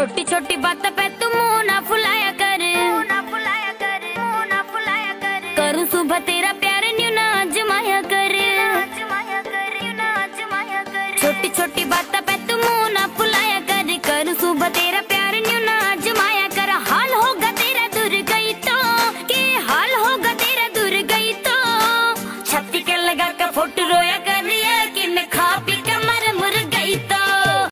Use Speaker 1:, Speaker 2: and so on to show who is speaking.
Speaker 1: छोटी छोटी बात पे तू मुँह ना फुलाया कर। करूँ सुबह तेरा प्यार न्यू ना अजमाया कर। छोटी छोटी बात पे तू मुँह ना फुलाया कर। करूँ सुबह तेरा प्यार न्यू ना अजमाया कर। हाल होगा तेरा दूर गई तो के हाल होगा तेरा दूर गई तो। छत्ती के लगा का फ़ोटो रोया